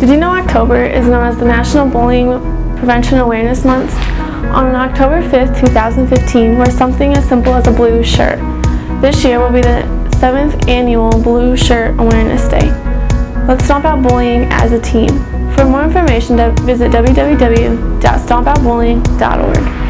Did you know October is known as the National Bullying Prevention Awareness Month? On October 5th, 2015, wear something as simple as a blue shirt. This year will be the 7th annual Blue Shirt Awareness Day. Let's stomp out bullying as a team. For more information, visit www.stompoutbullying.org.